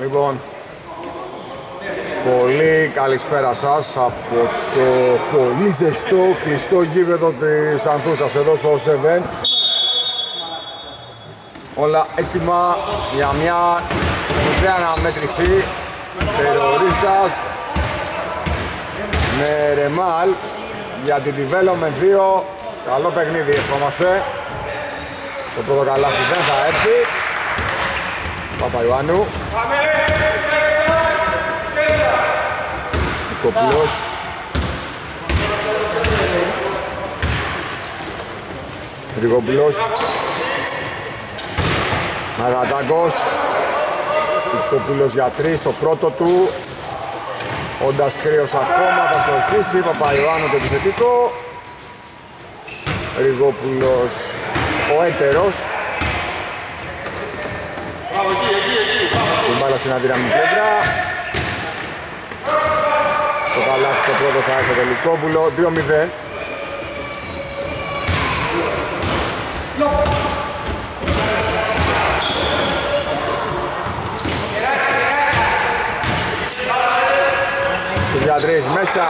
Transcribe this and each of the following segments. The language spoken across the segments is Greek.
Λοιπόν, πολύ καλησπέρα σας από το πολύ ζεστό κλειστό γήπεδο της Ανθούσας εδώ στο 7 Όλα έτοιμα για μια σπουδαία αναμέτρηση τερορίστας με Ρεμάλ για την Development 2 καλό παιχνίδι ευχόμαστε. Το πρώτο καλάθι δεν θα έρθει Παπαϊωάννου. Νικόπουλος Νικόπουλος Αγατάκος Νικόπουλος για τρεις το πρώτο του. Όντας κρύος ακόμα θα στοχίσει Παπαϊωάννου το επιθετικό. Ριγόπουλος ο έτερος την μπάλα στην αδύναμη πλευρά. Το καλάθι το πρώτο θα έχει το Λυκόπουλο 2-0 Στους μέσα.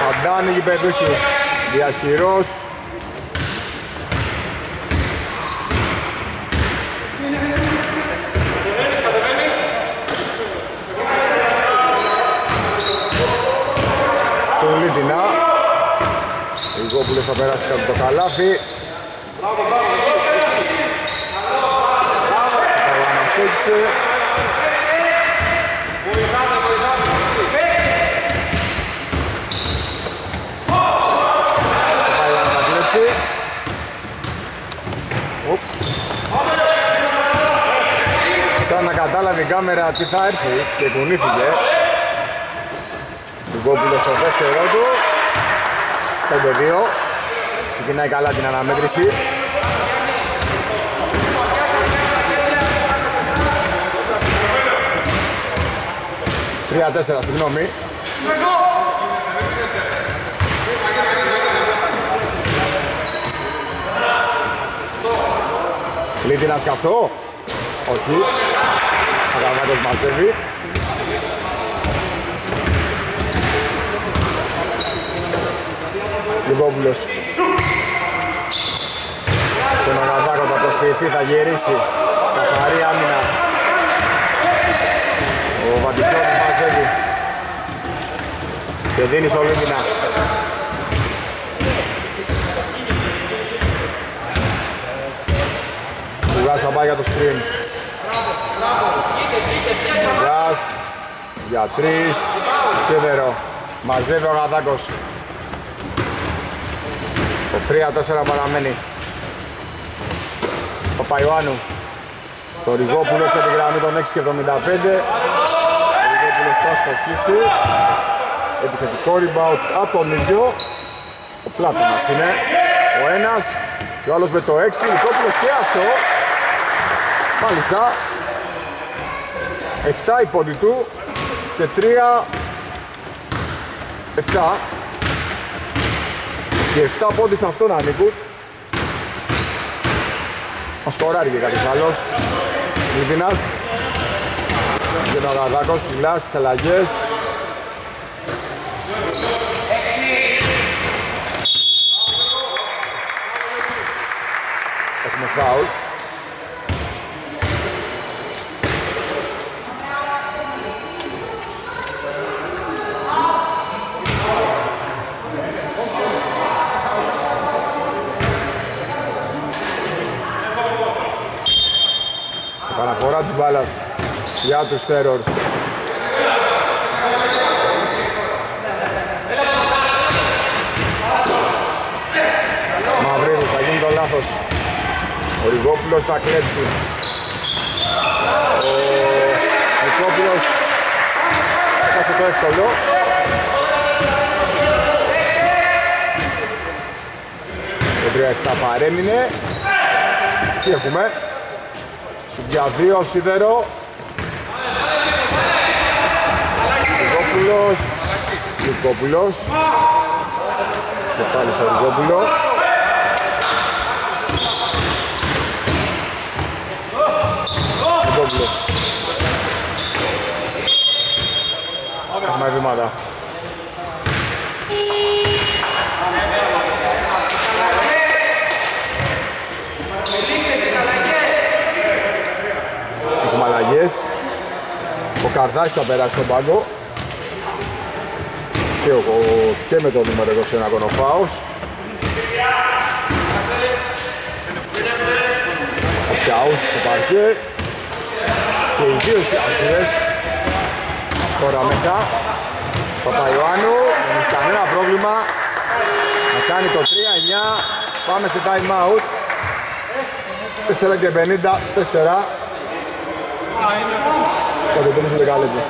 Παντάνη γηπεδούχοι Διαχειρός Πολύ δεινά Ιγόπουλος θα περάσει κάτω το καλάθι. Θα αναστέξει Σαν να κατάλαβε η κάμερα τι θα έρθει και κουνήθηκε. Λουγκόπουλος στο δεύτερο του. 5-2 Ξεκινάει καλά την αναμέτρηση Τρία τέσσερα, συγγνώμη. Λύτη να σκαφτώ. Όχι. Αγανάκος μαζεύει. Λιβόπουλος. Στον Αγαδάκο θα προσποιηθεί, θα γυρίσει. Καθαρή άμυνα. Ο Βαντικιώτης μαζεύει. Και δίνει στο Λίντινα. Βγάζει θα πάει για το screen. Βγάζ για τρεις. Σίδερο. Μαζεύει ο Αγαδάκος. Το 3-4 παραμένει. Παπαϊωάννου. Στο Ριγόπουλο έξω τη γραμμή των 6 και 75. Ο Ριγόπουλος θα στοχίσει. Επιθετικό rebound από τον ίδιο. Ο Πλάτωνας είναι. Ο ένας και ο άλλος με το 6. Ριγόπουλος και αυτό. Μάλιστα. 7 η πόντι του και 3 7 και 7 πόντες αυτόν ανήκουν ο σκοράρει και κάποιος άλλος. Λιβινάς και ο Γαδάκος φυλάς στις αλλαγές. Έχουμε φάουλ μπάλας για τους Terror. Μαυρίδης θα γίνει το λάθος. Ο Ριγόπουλος θα κλέψει. Ο Νικόπουλος έχασε το εύκολο. Το 3-7 παρέμεινε. Τι έχουμε; Για δύο σίδερο. Ρικόπουλος. Ρικόπουλος. Και πάλι στο Ρικόπουλο. Ρικόπουλος. Αλλαγές. Ο Καρδάς θα περάσει στον πάγκο. Και, ο, και με το νούμερο 21 Κονοφάος. Ο Σκιάους στο παρκέ. Και οι δύο τσιάσιδες. Τώρα μέσα. Παπαϊωάννου. Δεν έχει κανένα πρόβλημα. Να κάνει το 3-9. Πάμε σε time out. 4 και 50. 4. Το επόμενο δεκάλεπτο.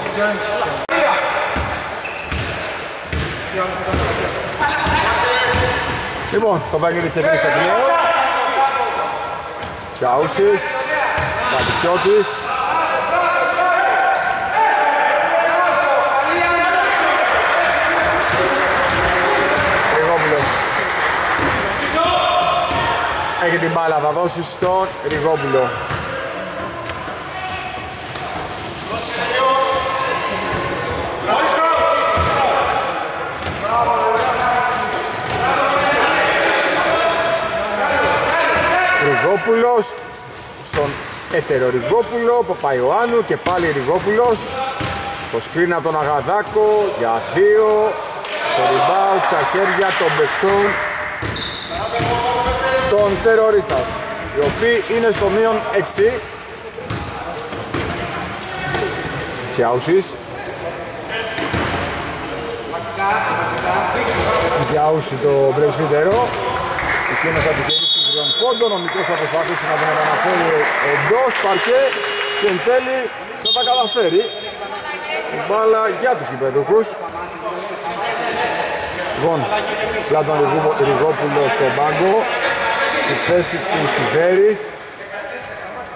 Λοιπόν, το Βαγγέλη ξεκίνησε εκ νέου. Καούσης, Βατικιώτης. Ριγόπουλος. Έχει την μπάλα, θα δώσει στον Ριγόπουλο. Ριγόπουλος στον έτερο Ριγόπουλο, Παπαϊωάννου και πάλι Ριγόπουλος. Το σκριν από τον Αγαδάκο για δύο. Το rebound στα χέρια των παιχτών των τερορίστας οι οποίοι είναι στο μείον 6 Τσιάουσης. Τσιάουσι το πρεσβύτερο εκείνος από το τριών πόντων. Ο Μικρός θα προσπαθήσει να τον επαναφέρει εντός παρκέ και εν τέλει θα τα καταφέρει. Η μπάλα για τους κυπεδούχους. Λοιπόν, Πλάτων Ριγόπουλο στον πάγκο. Στη θέση του Σιδέρης.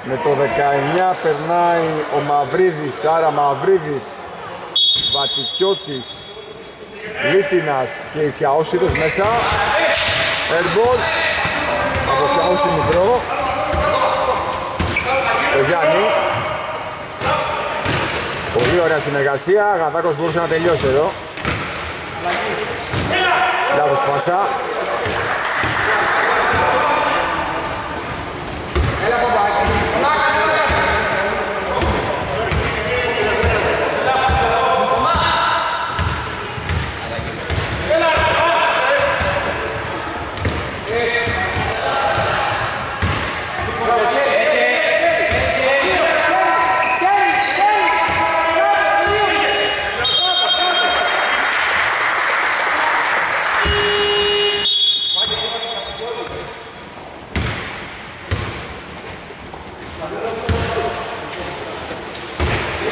Με το 19 περνάει ο Μαυρίδης, άρα Μαυρίδης, Βατικιώτης, Λίτινας και Ισιαόσιδος μέσα. Airball από μικρό το Γιάννη. Πολύ ωραία συνεργασία. Γαδάκος μπορούσε να τελειώσει εδώ. Λάθος πάσα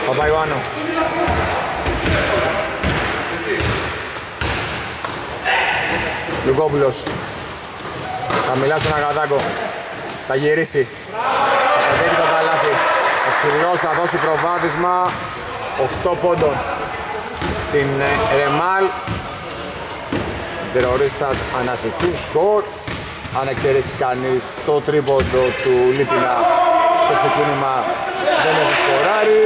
Παπαϊωάννου. Λουκόπουλος. Θα στον Αγαδάκο. Θα γυρίσει. Θα πετύχει το καλάθι. Ο Ξηρινός θα δώσει προβάδισμα 8 πόντων στην ε, Ρεμάλ. Τερορίστας ανασυχτού σκορ. Αν εξαιρέσει κανείς το τρίποντο του Λίπινα στο ξεκίνημα δεν έχει σκοράρει.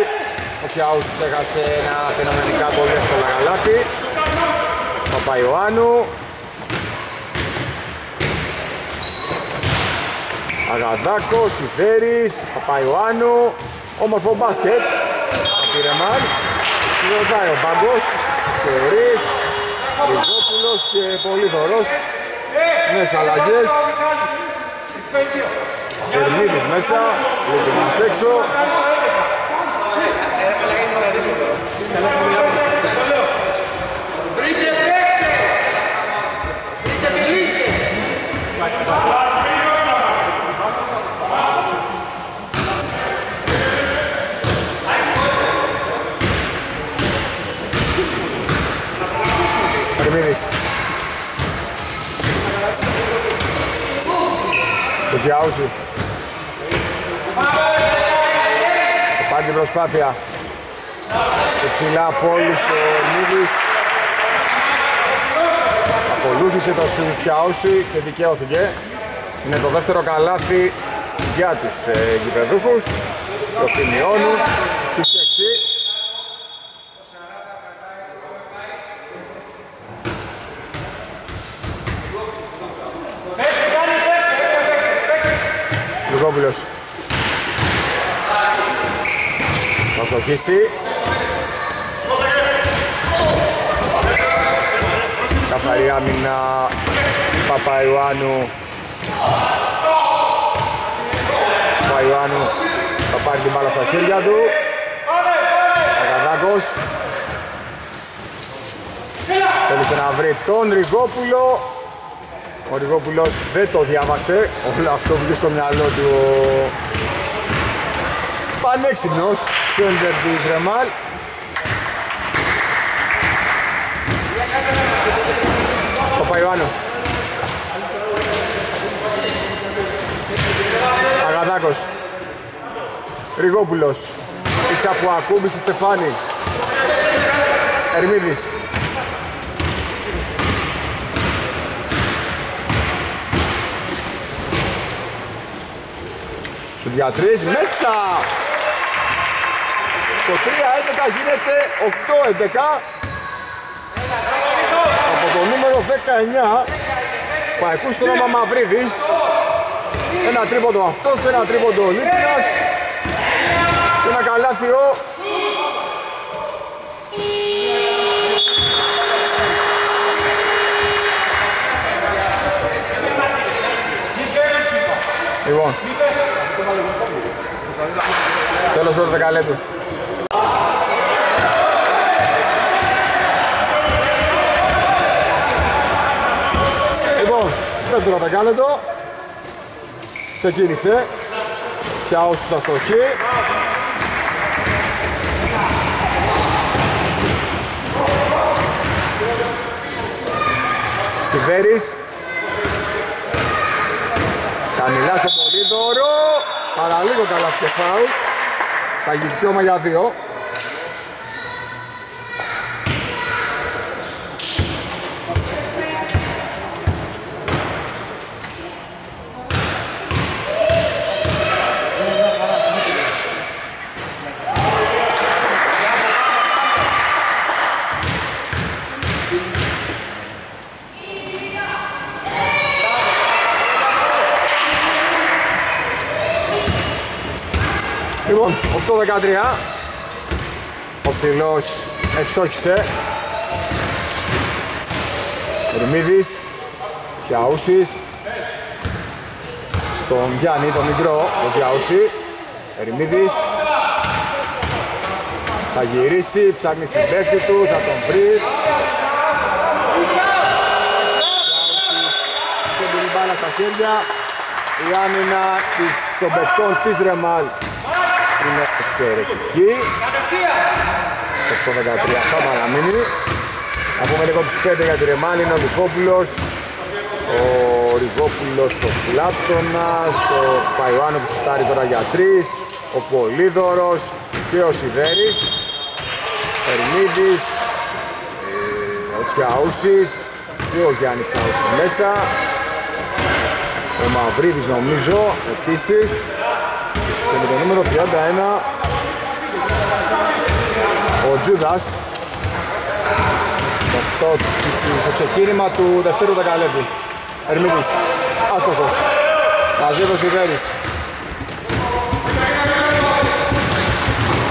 Ο Φιάουσης έχασε ένα φαινομενικά πολύ εύκολα γαλάτι. Παπαϊωάννου. Αγαδάκος, Σιδέρης, Παπαϊωάννου. Όμορφο μπάσκετ. Από τη Ρεμάν. Ρωτάει ο Μπάγκος. Θεωρής. Ριγόπουλος και Πολύδωρος. Νέες αλλαγές. Ερμίδης μέσα. Λίτιμας έξω. Ερμίδης. Το Τζιάουζι. Πάρει την προσπάθεια. Και ψηλά από όλους ο Ερμίδης. Ακολούθησε το Σουτσιάουσι και δικαιώθηκε. Είναι το δεύτερο καλάθι για τους ε, γηπεδούχους. Το μειώνουν στους 6. Ριγόπουλος. Θα σοχίσει. Καθαρή άμυνα Παπαϊωάννου. Παπαϊωάννου θα πάρει την μπάλα στα χέρια του. Αγαδάκος. Θέλησε να βρει τον Ριγόπουλο. Ο Ριγόπουλος δεν το διάβασε. Όλο αυτό που στο μυαλό του ο πανέξυπνος σέντερ του Ισρεμάλ. Παπαϊωάννου. Αγαδάκος. Ριγόπουλος. Ίσα που ακούμπησε Στεφάνη. Ερμίδης. Σου διατρείς μέσα. Το 3-11 γίνεται 8-11. Από το νούμερο 19 Παϊκού στον όνομα Μαυρίδης Ένα τρίποντο αυτός, ένα τρίποντο ο Λίτινας Και ένα καλάθιο Λοιπόν Τέλος πρώτο δεκαλέπτου Λοιπόν, δεύτερο δεκάλεπτο Ξεκίνησε. Πια όσους αστοχή Σιδέρης. Κανιλά στο Πολύδωρο. Παραλίγο καλά και φάουλ Θα γίνει για δύο Λοιπόν, 8-13 Ο ψηλός ευστόχησε. Ερμίδης Τσιαούσης Στον Γιάννη, τον μικρό, τον Τσιαούση Ερμίδης. Θα γυρίσει, ψάχνει συμπέκτη του, θα τον βρει. Τσιαούσης Ξέμπει την μπάλα στα χέρια. Η άμυνα της, των παικτών της Ρεμάλ είναι εξαιρετική. Το 13 θα παραμείνει. Να πούμε λίγο τους 5 για τη Ρεμάλ είναι ο Λυκόπουλος, ο Ριγόπουλος, ο Πλάτωνας, ο Παϊωάννου που σουτάρει τώρα για 3, ο Πολύδωρος και ο Σιδέρης, Ερμίδης, ε, ο Τσιαούσης και ο Γιάννης Σαούσης μέσα. Ο Μαυρίδης νομίζω επίσης και με το νούμερο 31 ο Τζούδας. Αυτό στο ξεκίνημα του δευτέρου δεκαλέπτου Ερμίδης, άστοχος. Μαζεύει ο Σιδέρης.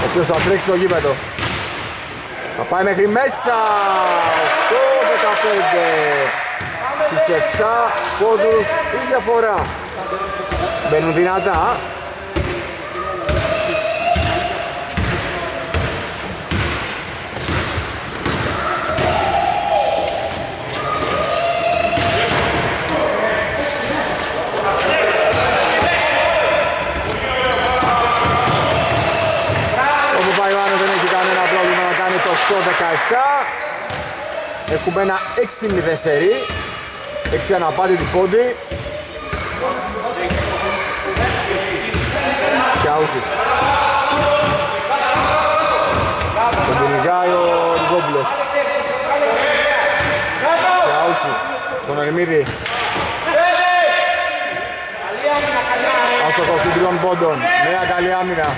Ο οποίος θα τρέξει στο γήπεδο. Θα πάει μέχρι μέσα. 8-15 στους 7 πόντους η διαφορά. Μπαίνουν δυνατά. Ο Παπαϊωάννου δεν έχει κανένα πρόβλημα να κάνει το 8-17. Έχουμε ένα 6-0 σερί. 6 αναπάτητη πόντι. Κιάουσης. Τον κυνηγάει ο Ριγόπουλος. Κιάουσης. Στον Ερμίδη. Άστοχος των τριών πόντων. Νέα καλή άμυνα.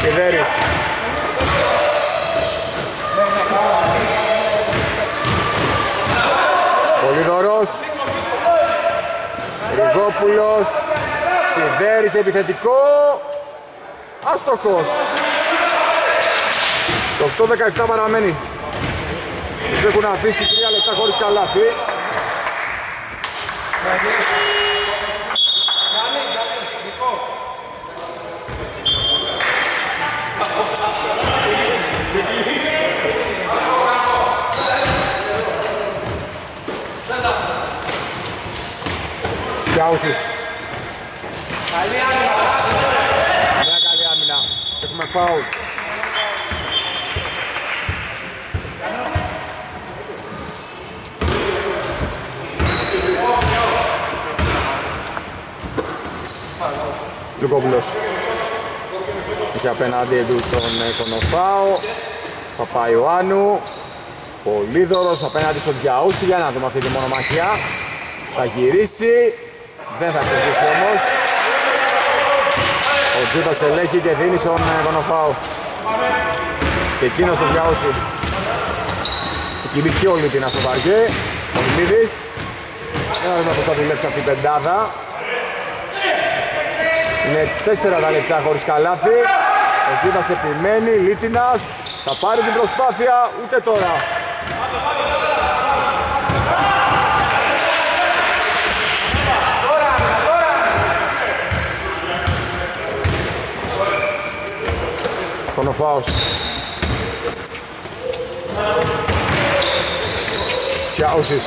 Σιδέρης. Πολύδωρος Ριγόπουλος, Σιδέρης επιθετικό, άστοχος. Το 8-17 παραμένει. Τους έχουν αφήσει 3 λεπτά χωρίς καλάθι. Γιάουσης. Μια καλή άμυνα. Έχουμε φάουλ. Λουκόπουλος έχει απέναντι του τον ε, Κονοφάο Παπαϊωάννου Πολύδωρος απέναντι στον Διαούση για να δούμε αυτή τη μονομαχία θα γυρίσει δεν θα κερδίσει όμως. Ο Τζούτας ελέγχει και δίνει στον ε, Κονοφάο και εκείνος τον Διαούση εκεί μπήκε όλη την Αστοπαρκέ ο Λιμίδης για να δούμε πως θα δουλέψει αυτή η πεντάδα. Είναι 4 τα λεπτά χωρίς καλάθι. Ο Τζούτας επιμένει, Λίτινας θα πάρει την προσπάθεια, ούτε τώρα. Κονοφάος. Τσιάουσης.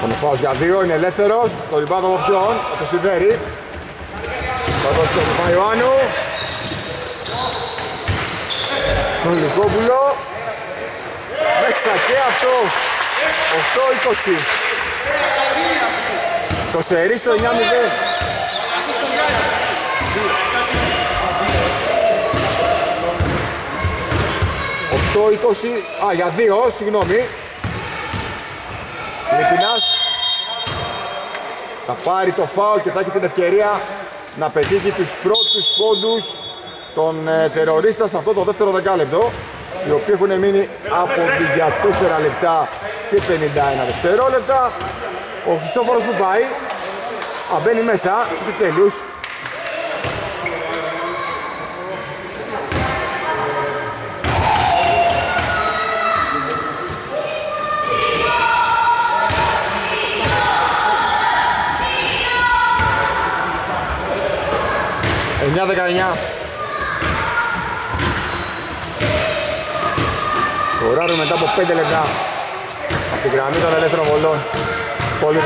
Κονοφάος για δύο, είναι ελεύθερος. Το ριμπάδο από ποιον, από το Σιδέρη. Θα δώσει τον Παϊωάννου. Στον Λυκόπουλο. Μέσα και αυτό. 8-20. Το σερί στο 9-0. Το 20, α για 2, συγγνώμη. Ε! Λεκινάς. Θα πάρει το φάουλ και θα έχει την ευκαιρία να πετύχει τους πρώτους πόντους των ε, τερορίστας σε αυτό το δεύτερο δεκάλεπτο οι οποίοι έχουν μείνει από 24 λεπτά και 51 δευτερόλεπτα. Ο Χριστόφορος που πάει αμπαίνει μέσα και τελείως. 19-19. Σκοράρουν μετά από 5 λεπτά από την γραμμή των ελεύθερων βολών. πολύ.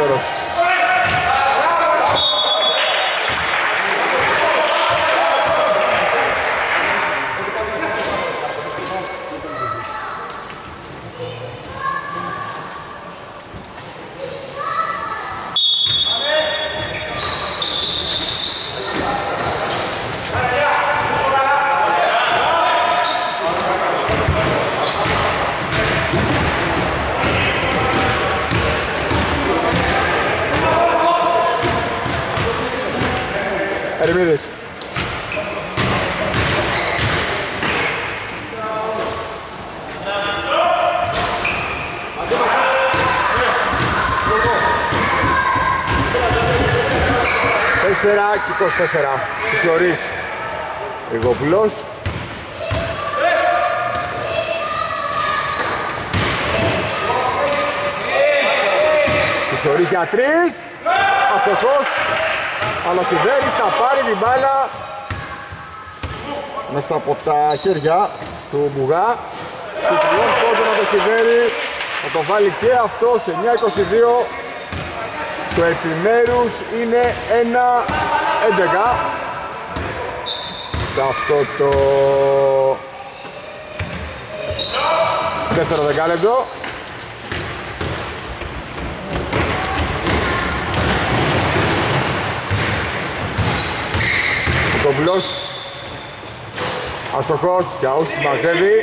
Ερμίδης. Τέσσερα και 24. Ισορής Ριγόπουλος. Ισορής για τρεις. Αστοχός. Αλλά ο Σιδέρης θα πάρει την μπάλα μέσα από τα χέρια του Μπουγά. Σου τριών πόντων από το Σιδέρη θα το βάλει και αυτό σε 9-22. Το επιμέρους είναι 1-11 σε αυτό το δεύτερο δεκάλεπτο. Κομπλός. Αστοχός για όσους μαζεύει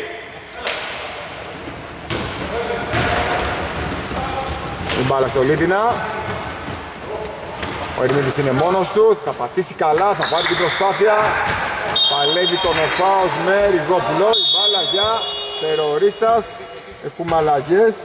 Η μπάλα στο Λίτινα. Ο Ερμίδης είναι μόνος του. Θα πατήσει καλά, θα πάρει την προσπάθεια. Παλεύει τον Οφάος με Ριγόπουλο Η μπάλα για τερορίστας Έχουμε αλλαγές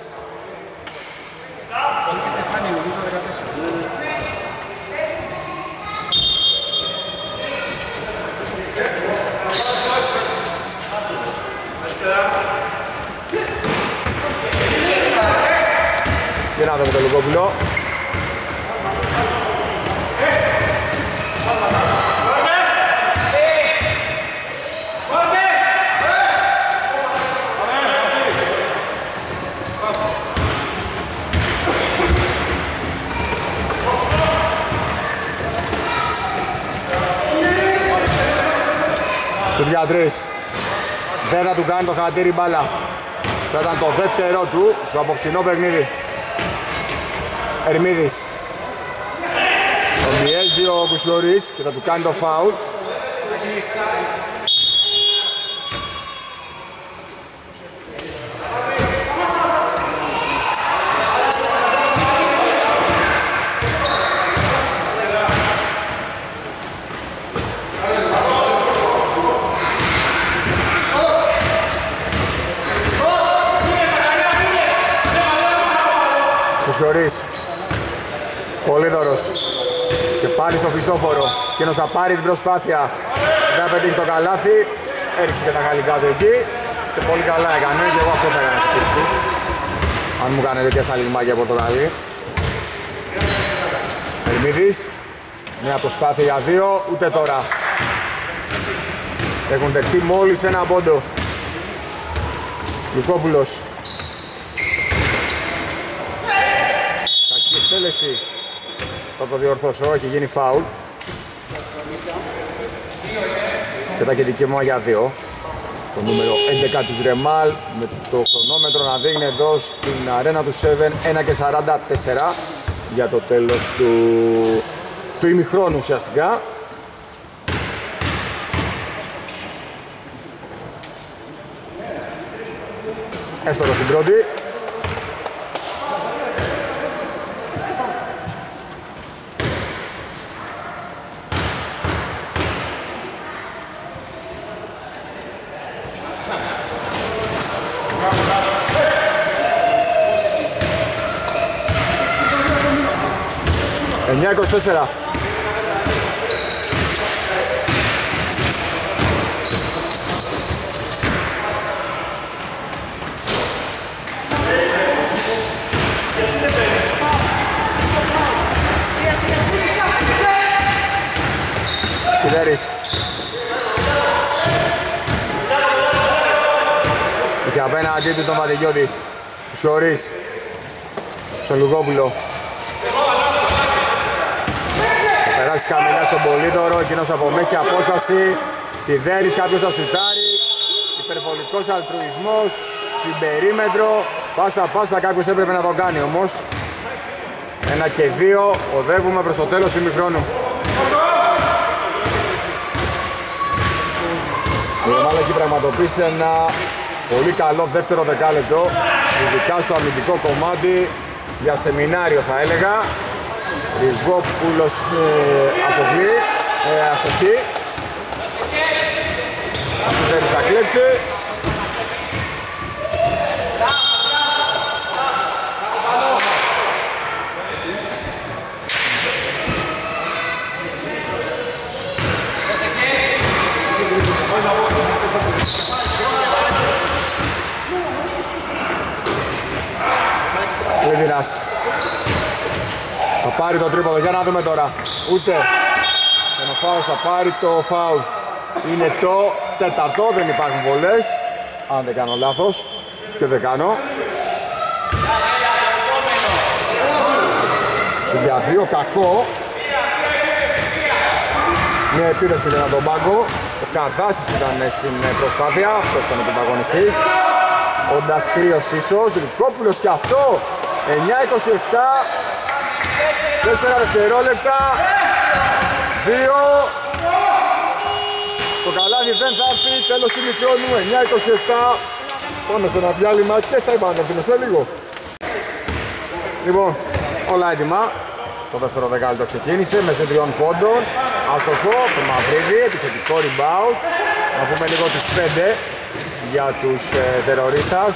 να δούμε το Λουκόπουλο. Σουριά Δεν θα του κάνει το χαρακτήρι μπάλα. Θα ήταν το δεύτερο του στο απόψινό παιχνίδι. Ερμίδης. Τον πιέζει ο Κουσιορής και θα του κάνει το φάουλ. Κουσιορής. Πολύδωρος. Και πάλι στο Χριστόφορο. Εκείνος θα πάρει την προσπάθεια. Δεν θα πετύχει το καλάθι. Έριξε και τα γαλλικά του εκεί. Και πολύ καλά έκανε και εγώ αυτό θα έκανα στη Αν μου έκανε τέτοια σαλιμάκια από το καλή. Ερμίδης. Μια προσπάθεια για δύο. Ούτε τώρα. Έχουν δεχτεί μόλις ένα πόντο. Λουκόπουλος εκτέλεση θα το διορθώσω, έχει γίνει φάουλ. Και τα και δικαίωμα για δύο. Το νούμερο 11 της Ρεμάλ με το χρονόμετρο να δείχνει εδώ στην αρένα του 7 1 και 44 για το τέλος του, του ημιχρόνου ουσιαστικά. Έστω στην πρώτη 9-24. Σιδέρης. Είχε απέναντι του τον Βατεγιώτη. Σιωρίς. Στον Λουγόπουλο. Περάσει χαμηλά στον Πολύδωρο, εκείνος από μέση απόσταση, Σιδέρης κάποιος θα σουτάρει, υπερβολικός αλτρουισμός, στην περίμετρο, πάσα πάσα κάποιος έπρεπε να το κάνει όμως. Ένα και δύο, οδεύουμε προς το τέλος του ημιχρόνου. Η ομάδα έχει πραγματοποιήσει ένα πολύ καλό δεύτερο δεκάλεπτο, ειδικά στο αμυντικό κομμάτι, για σεμινάριο θα έλεγα. Ριζόπουλος ε, αποκλεί, ε, αστοχή. Αστοχέρης θα κλέψει. Λιδινάς. Θα πάρει το τρίποδο, για να δούμε τώρα. Ούτε. Τον φάουλ θα πάρει το φάουλ. Είναι το τέταρτο, δεν υπάρχουν πολλές. Αν δεν κάνω λάθος. Και δεν κάνω. για δύο, κακό. Μια επίδεση για τον πάγκο. Ο Καρδάσης ήταν στην προσπάθεια, αυτός ήταν ο πρωταγωνιστής. Ο Ντασκρίος ίσως, Λυκόπουλος και αυτό. 9-27 4 δευτερόλεπτα. 2. Το καλάδι δεν θα έρθει. Τέλος του μικρόνου. 9-27. Πάμε σε ένα διάλειμμα και θα επανέλθουμε σε λίγο. Λοιπόν, όλα έτοιμα. Το δεύτερο δεκάλεπτο ξεκίνησε με σε τριών πόντων. Αστοχό, το Μαυρίδι, επιθετικό rebound. Να πούμε λίγο τις 5 για τους ε, τερορίστας.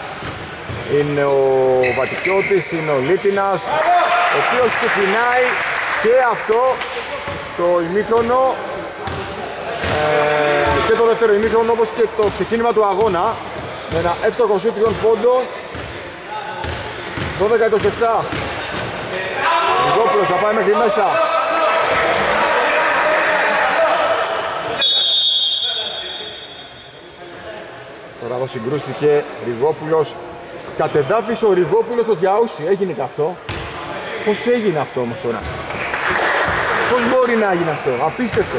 Είναι ο Βατικιώτης, είναι ο Λίτινας, ο οποίος ξεκινάει και αυτό το ημίχρονο ε, και το δεύτερο ημίχρονο όπως και το ξεκίνημα του αγώνα με ένα εύστοχο σούτ πόντων 12-27 Ριγόπουλος θα πάει μέχρι μέσα. Τώρα εδώ συγκρούστηκε Ριγόπουλος. Κατεδάφισε ο Ριγόπουλος το Διαούσι. Έγινε και αυτό. Πώς έγινε αυτό όμως τώρα; Πώς μπορεί να γίνει αυτό; Απίστευτο.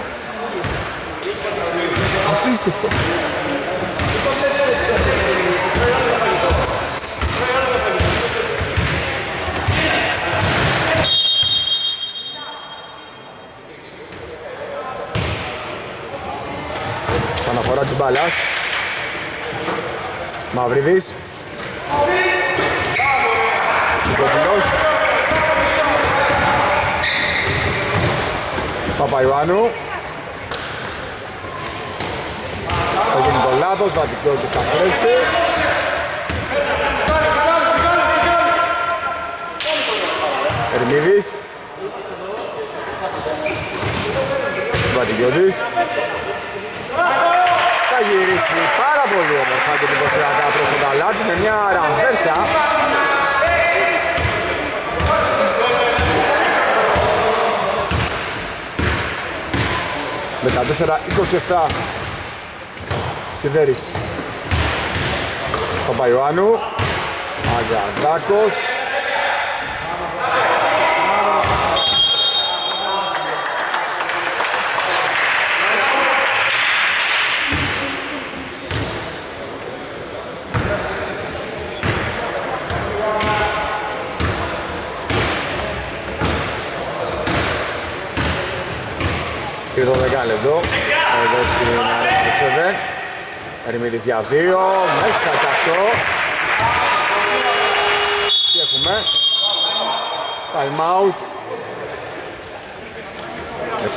Απίστευτο. Παναφορά της μπαλάς. Μαυρίδης. Παπαϊωάννου. Θα γίνει το λάθος, Βατικιώτης θα χρέψει. Ερμίδης. Βατικιώτης. Θα γυρίσει πάρα πολύ όμορφα και εντυπωσιακά προς τον Ταλάτη με μια ραμβέρσα. Δεκατέσσερα 27 Σιδέρης. Παπαϊωάννου Αγαδάκος Και το δεκάλεπτο εδώ στην Αρένα του Σεβέρ Ερμίδης για δύο, μέσα και αυτό. Τι έχουμε; Time out.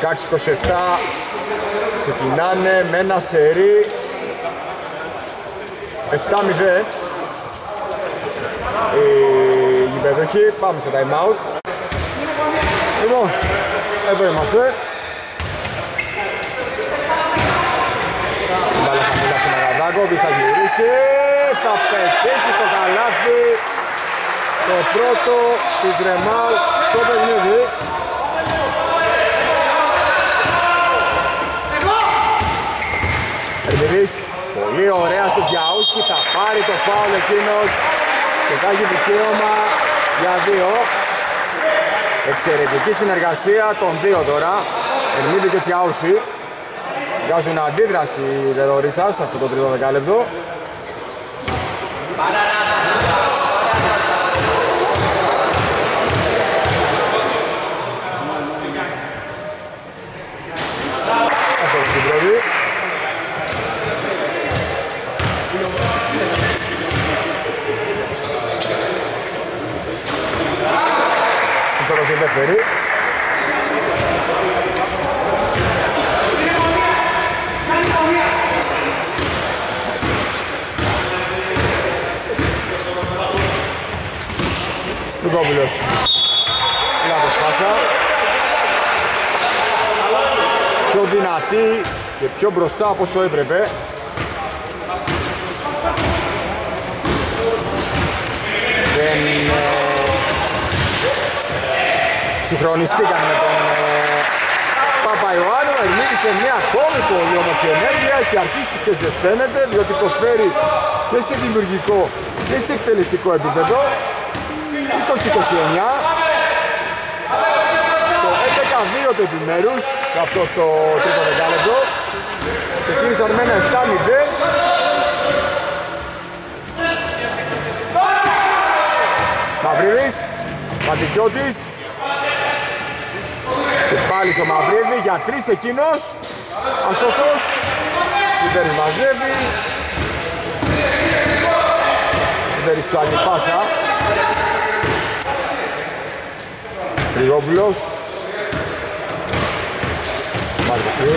16-27 Ξεκινάνε με ένα σερί. 7-0 Οι γηπεδοχοί πάμε σε time out. Λοιπόν, εδώ είμαστε Μπάλα χαμηλά στον Αγαδάκοβης θα γυρίσει θα πετύχει το καλάθι. Το πρώτο της Ρεμάλ στο παιχνίδι. Ερμηδής πολύ ωραία στο Διαούτσι θα πάρει το φάουλ εκείνος και θα έχει δικαίωμα για δύο. Εξαιρετική συνεργασία των δύο τώρα Ερμίδη και Τσιάουσι Βγάζουν αντίδραση οι δεδορίστας σε αυτό το τρίτο δεκάλεπτο. Αυτό είναι στην πρώτη. Στο στην δεύτερη. Λουκόπουλος. Λάθος πάσα. Πιο δυνατή και πιο μπροστά από όσο έπρεπε. Δεν ε, συγχρονιστήκαν με τον ε, Παπαϊωάννου. Ερμήνησε μια ακόμη πολύ όμορφη ενέργεια. Έχει αρχίσει και ζεσταίνεται διότι προσφέρει και σε δημιουργικό και σε εκτελεστικό επίπεδο. 20-29 στο 11-2 του επιμέρους σε αυτό το τρίτο δεκάλεπτο. Ξεκίνησαν με ένα 7-0 Μαυρίδης Παντικιώτης και πάλι στο Μαυρίδη για τρεις εκείνος. Αστοχός Σιδέρης μαζεύει Σιδέρης ψάχνει πάσα. Τριγόπουλος Μάρκος Λί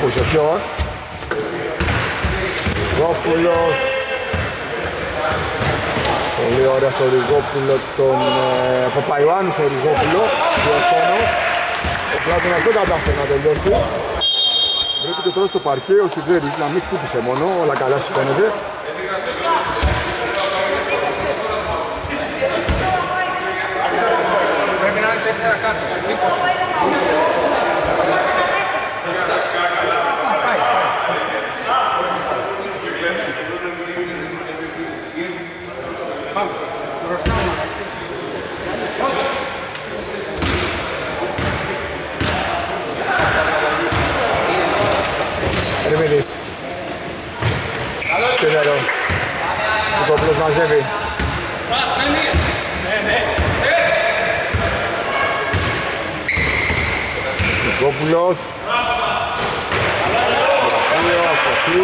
Πουσεφιόν Τριγόπουλος Πολύ ωραία στο Ριγόπουλο τον ε, Παπαϊωάννη στο Ριγόπουλο Διορθώνω Ο Πλάτωνας δεν κατάφερε να τελειώσει. Βρέθηκε τώρα στο παρκέ ο Σιδέρης να μην χτύπησε μόνο, όλα καλά σηκώνεται 14. Νικόπουλος. Νικόπουλο, αστοχή.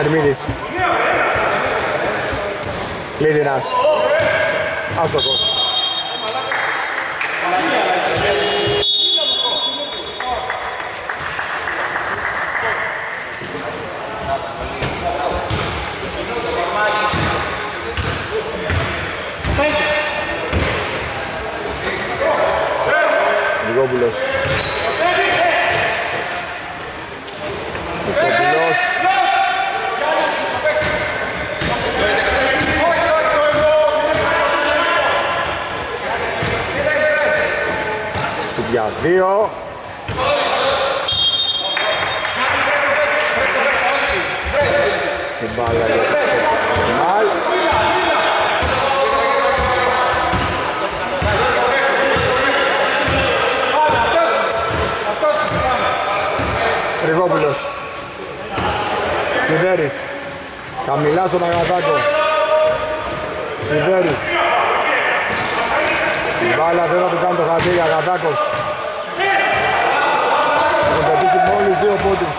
Ερμίδης. Λίδινας. Άστοχος. Νικόπουλος. Νικόπουλος. Στην για δύο. Την μπάλα για τους παίκτες της Νορμάλ. Γρηγόπουλος. Σιδέρης. Καμιλά στον Αγατάκο. Σιδέρης. Η μπάλα δεν θα του κάνει το χατήρι, Αγατάκος. Έχουν πετύχει μόλις δύο πόντους.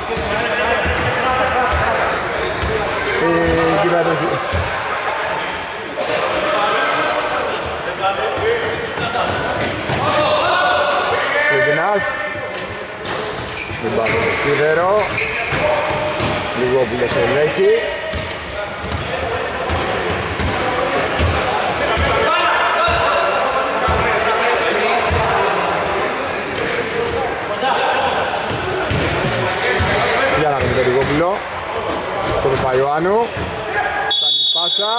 Η κυβέρνηση. Λεβινάς. Την πάρει το σίδερο. Λιγόπουλος ελέγχει. Για να δούμε το Λιγόπουλο. Στον Παπαϊωάννου. Φτάνει πάσα.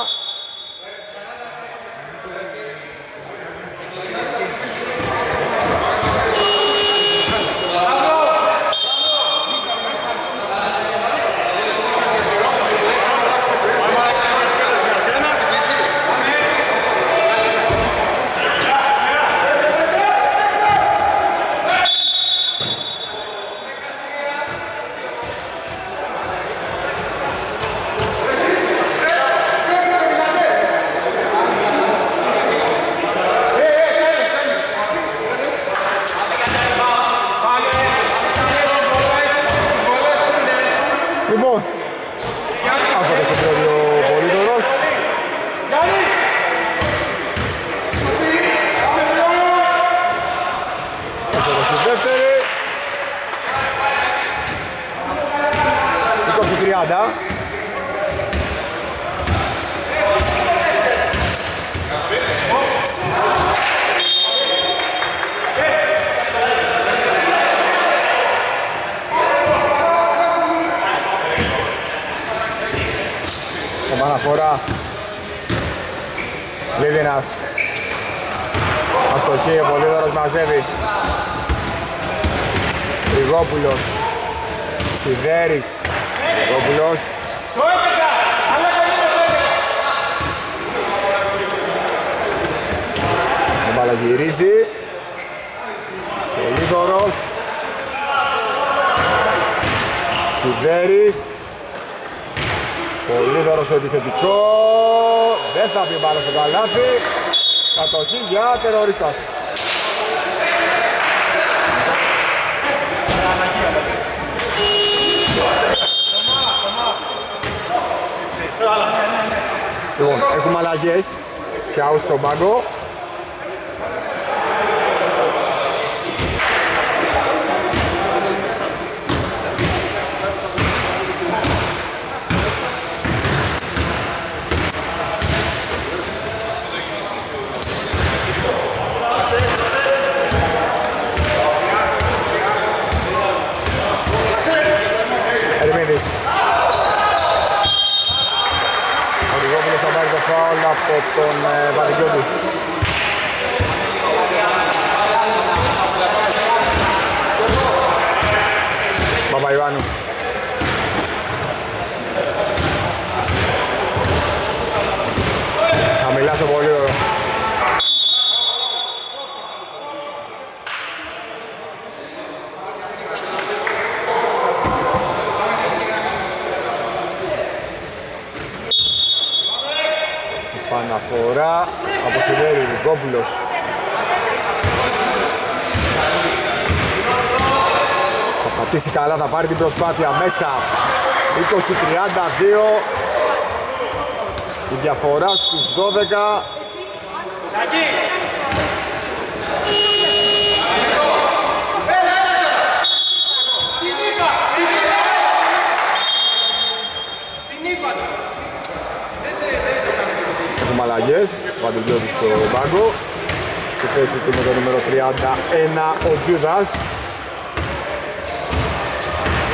Λοιπόν, αυτό το στο πρώτο πολύτορος. Αυτό το στη δεύτερη. 20-30. Επαναφορά. Λίδινας. Αστοχή, ο Πολύδωρος μαζεύει. Ριγόπουλος. Σιδέρης. Ριγόπουλος. Η μπάλα γυρίζει. Πολύδωρος. Σιδέρης. Πολύ δωρος ο επιθετικό. Δεν θα πει μπάλα στο καλάθι. Κατοχή για τερορίστας. Λοιπόν, έχουμε αλλαγές. Τσιάου στον πάγκο. Ερμίδης. Ο φάουλ από τον ε, Βαδικιώτη. Παπαϊωάννου. Χαμηλά στο πολύ ωραίο. Παναφορά από Σιδέρη Ρικόπουλος. Θα πατήσει καλά, θα πάρει την προσπάθεια μέσα. 20-32. Η διαφορά στους 12. Αλλαγές. Παντελιώδης στο μπάγκο. Στη θέση του με το νούμερο 31 ο Τζούδας.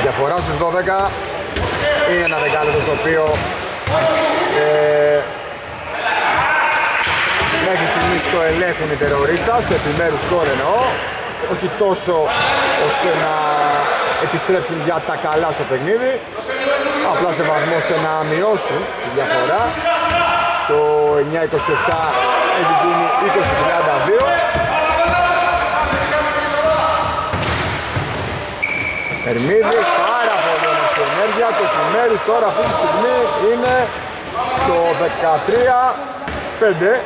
Διαφορά στους 12. Είναι ένα δεκάλεπτο στο οποίο ε, μέχρι στιγμής το ελέγχουν οι τερορίστας, στο επιμέρους σκορ εννοώ. Όχι τόσο ώστε να επιστρέψουν για τα καλά στο παιχνίδι. Απλά σε βαθμό ώστε να μειώσουν τη διαφορά. Το 9-27 έχει γίνει 20-32. Ερμίδης, πάρα πολύ όμορφη ενέργεια. Το Χιμέρις τώρα αυτή τη στιγμή είναι στο 13-5.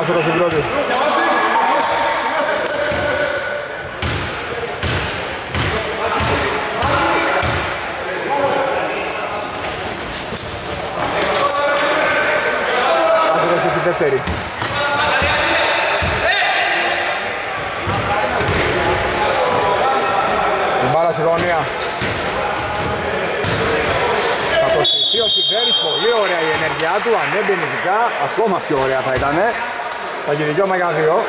Άσε το συγκρότη. Άσε το και στη δεύτερη. Η μπάλα στη γωνία. Θα προσθεθεί ο Σιδέρης, πολύ ωραία η ενέργειά του, αν έμπαινε ειδικά, ακόμα πιο ωραία θα ήταν. Θα γίνει δικαίωμα για δύο.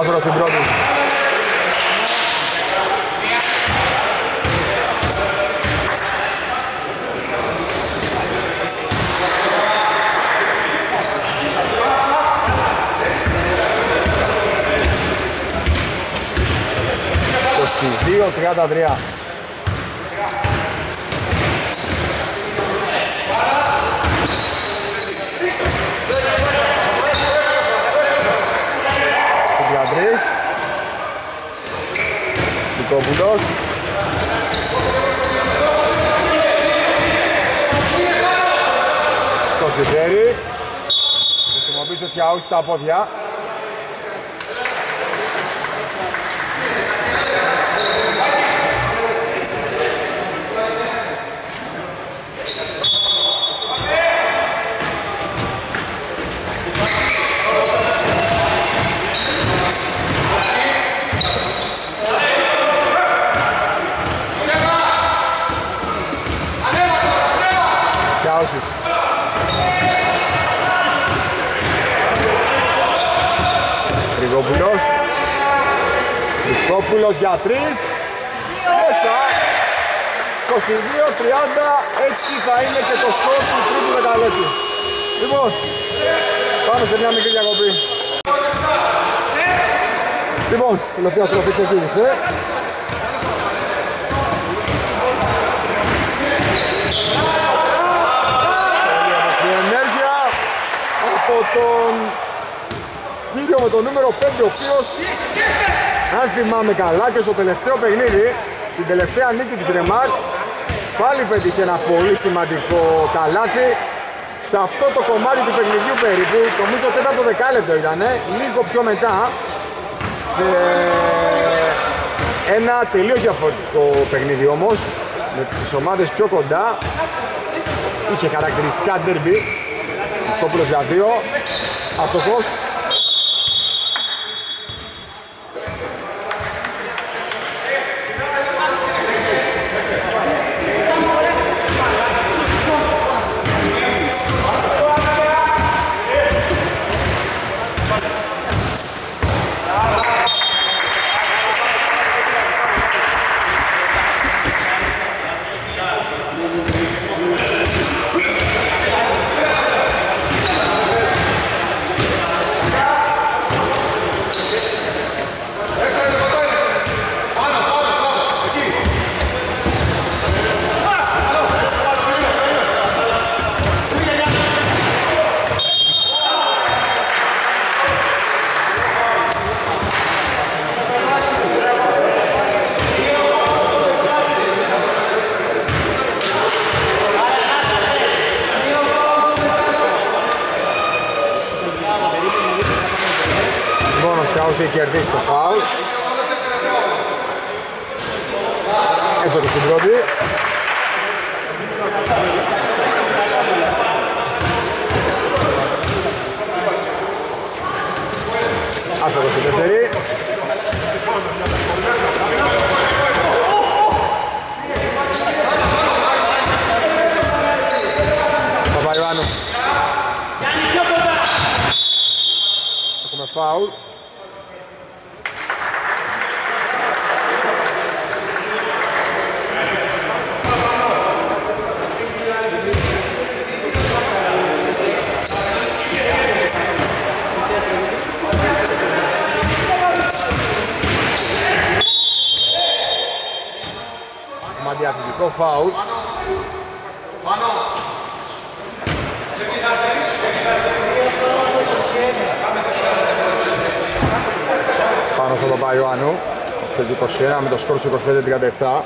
Άσορα στην πρώτη. Δύο 33. Κουτλαντρής Νικόπουλος. Στο Σιδέρι Χρησιμοποιήσε τσιαούση στα πόδια Τσιαούσης Τριγόπουλος Νικόπουλος για τρεις. Μέσα. 22-36 θα είναι και το σκορ του τρίτου δεκαλέπτου Λοιπόν, πάμε σε μια μικρή διακοπή. Λοιπόν, τελευταία στροφή ξεκίνησε. Πολύ όμορφη ενέργεια από τον κύριο με το νούμερο 5 ο οποίος αν θυμάμαι καλά και στο τελευταίο παιχνίδι την τελευταία νίκη της Ρεμάρ πάλι πέτυχε ένα πολύ σημαντικό καλάθι. Σε αυτό το κομμάτι του παιχνιδιού περίπου, νομίζω τέταρτο δεκάλεπτο ήταν, λίγο πιο μετά, σε ένα τελείως διαφορετικό παιχνίδι όμως, με τις ομάδες πιο κοντά, είχε χαρακτηριστικά ντέρμπι, Κόπουλος για δύο, αστοχός, Μαντιακλητικό φάουλ. Πάνω στον Παπαϊωάννου. Το 21 με το σκορ 25-37.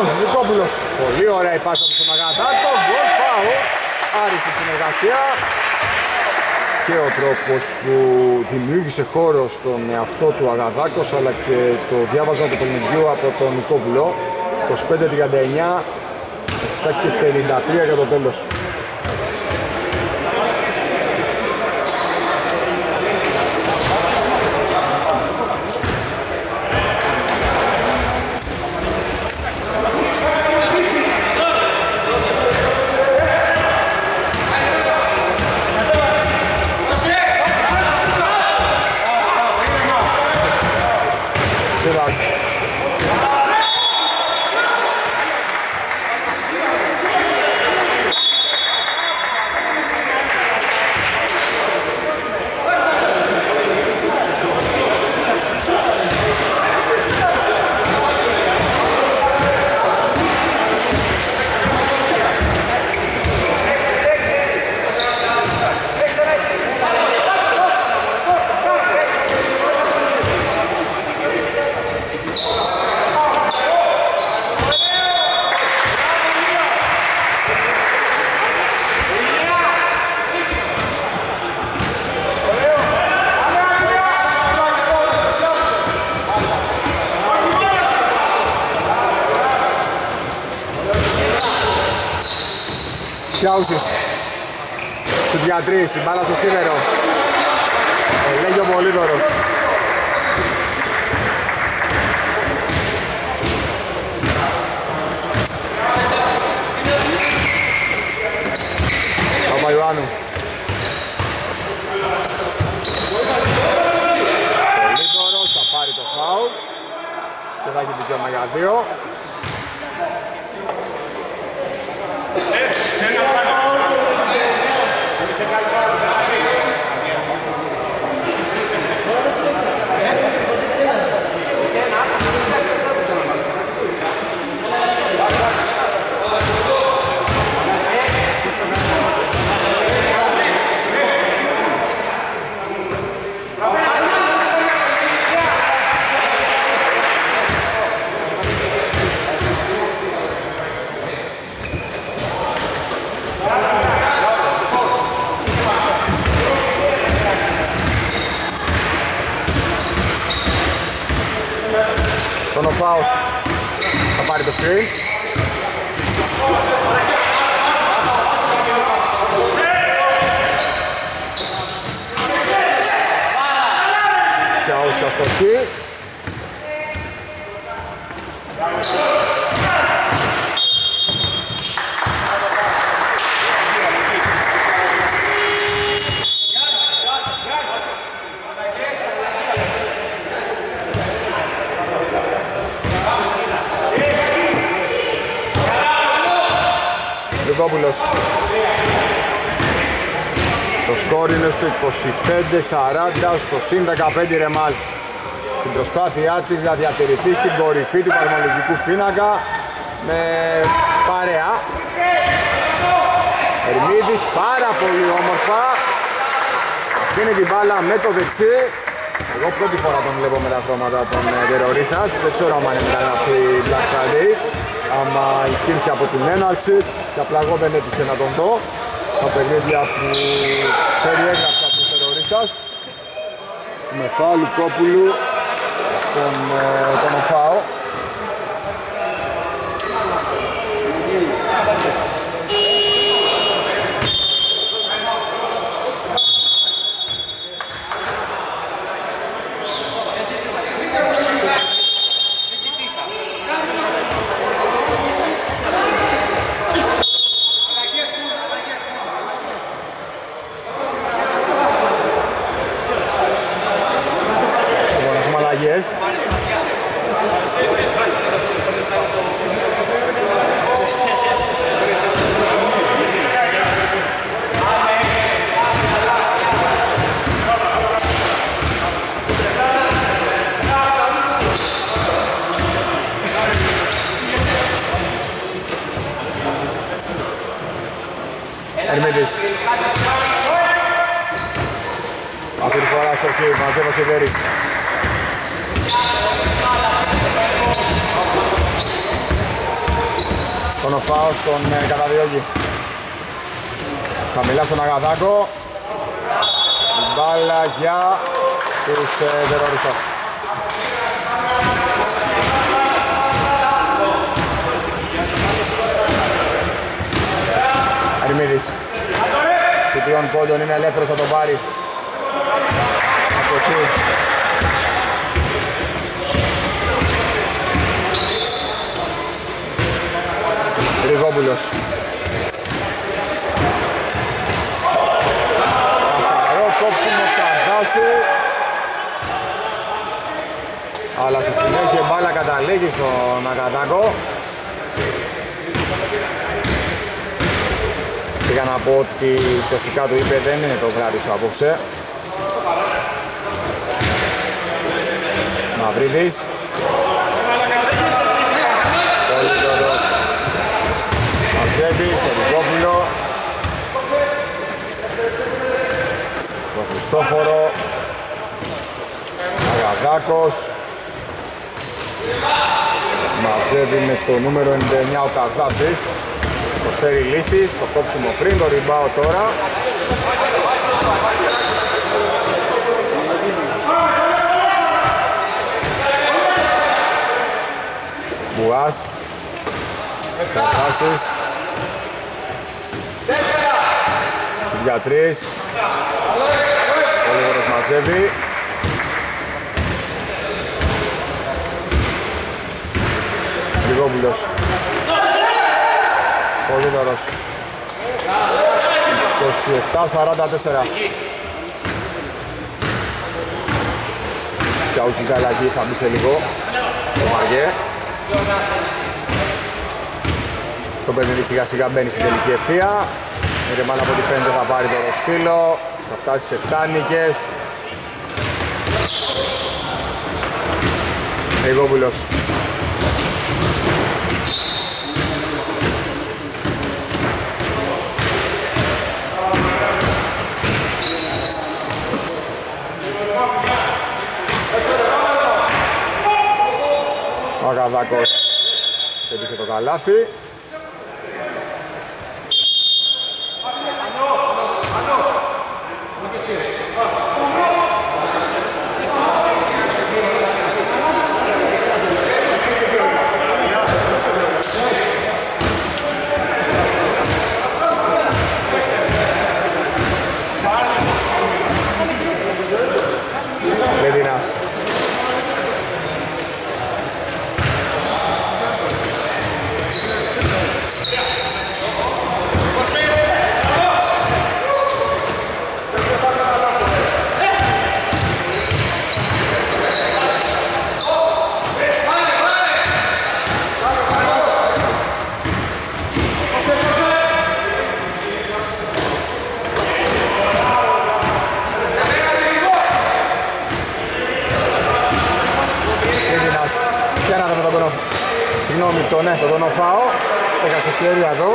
Λοιπόν, Νικόπουλος. Πολύ ωραία η πάσα του στο Μαγατάκο. Γκολ φάου. Άριστη συνεργασία. Και ο τρόπος που δημιούργησε χώρο στον εαυτό του Αγαδάκος αλλά και το διάβασμα του παιχνιδιού από τον Νικόπουλο. 25-39, 7 και 53 για το τέλος. Του για τρεις, η μπάλα στο σίδερο Ελέγει ο Πολύδωρος Παπαϊωάννου Πολύδωρος θα πάρει το φάουλ και θα έχει δικαίωμα για δύο Τον Οφάος θα πάρει το screen. Τσαούσα στο χ. Λουκόπουλος. Το σκόρ είναι στο 25-40 στο συν 15 Ρεμάλ. Στην προσπάθειά της να διατηρηθεί στην κορυφή του παρμολογικού πίνακα με παρέα. Ερμίδης πάρα πολύ όμορφα. Αφήνει την μπάλα με το δεξί. Εγώ πρώτη φορά τον βλέπω με τα χρώματα των τερορίστας. Δεν ξέρω αν είναι μεταγραφή Black Friday. Άμα υπήρχε από την έναρξη και απλά εγώ δεν έτυχε να τον δω τα παιχνίδια που περιέγραψα τους τερορίστας με φάου Λουκόπουλου στον ε, τον Οφάο Λοιπόν, έχουμε αλλαγές. Ερμίδης. Αυτή τη φορά στο χείλ, μαζεύει ο Σιδέρης. Τον Οφάο στον ε, καταδιώκη. Χαμηλά στον Αγαδάκο. Η μπάλα για τους ε, τερορίστας. Αριμίδης. Σου τριών πόντων είναι ελεύθερος θα τον πάρει. Αστοχή. Γρηγόπουλος. Καθαρό κόψιμο Καρδάση. Αλλά στη συνέχεια η μπάλα καταλήγει στον Ακατάκο. Πήγα να πω ότι ουσιαστικά του είπε δεν είναι το βράδυ σου απόψε. Μαυρίδης. Πολύδωρος. Μαζεύει, στο Λιγόπουλο. Στο Χριστόφορο. Αγαδάκος. Μαζεύει με το νούμερο 99 ο Καρδάσης. Προσφέρει λύσεις, το κόψιμο πριν, το ριμπάω τώρα. Μπουάς. Καρδάσης. για τρεις. Ο Λίγορος μαζεύει. Λιγόπουλος. Πολύδωρος. 27-44. Πια ουσικά αλλαγή θα μπει σε λίγο. Το Μαριέ. Το παιχνίδι σιγά σιγά μπαίνει στην τελική ευθεία. Η Ρεμάλ από ό,τι φαίνεται θα πάρει το ροσφύλλο. Θα φτάσει σε 7 νίκες. Ριγόπουλος. Ο Αγαδάκος έπιχε το καλάθι. Λεδινάς. Λεδινάς. Για να δούμε τον Πενοφ... Συγγνώμη, το ναι, τον Πενοφάο. Έχασε ευκαιρία εδώ.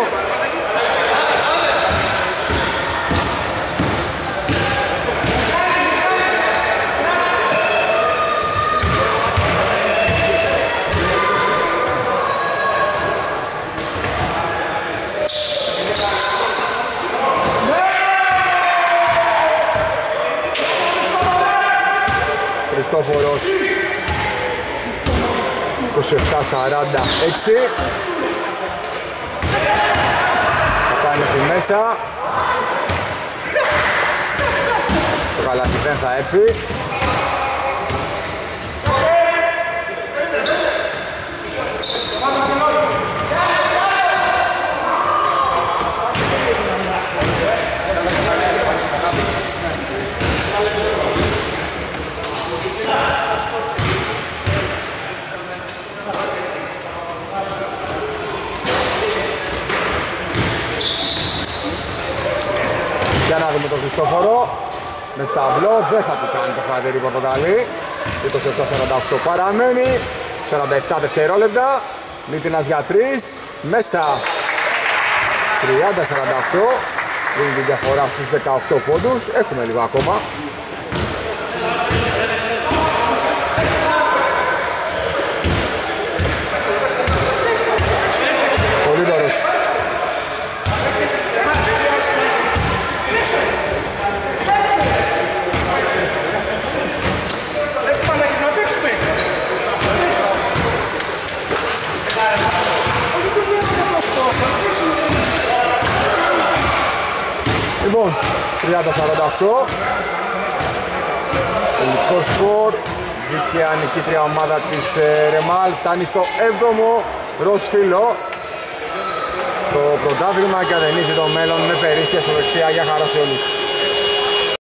Χριστόφορος 27-46 Θα πάει μέχρι μέσα. Το καλάθι δεν θα έρθει Για να δούμε τον Χριστόφορο με ταμπλό, δεν θα του κάνει το χατήρι Πορτοκαλί 27-48 παραμένει 47 δευτερόλεπτα Λίτινας για 3 μέσα. 30-48 δίνει την διαφορά στους 18 πόντους έχουμε λίγο ακόμα Πολύδωρος Λοιπόν, 30-48 Τελικό σκορ. Δίκαια νικήτρια ομάδα της ε, Ρεμάλ. Φτάνει στο 7ο ροσφύλλο Στο πρωτάθλημα και αδενίζει το μέλλον με περίσσια αισιοδοξία για χαρά σε όλους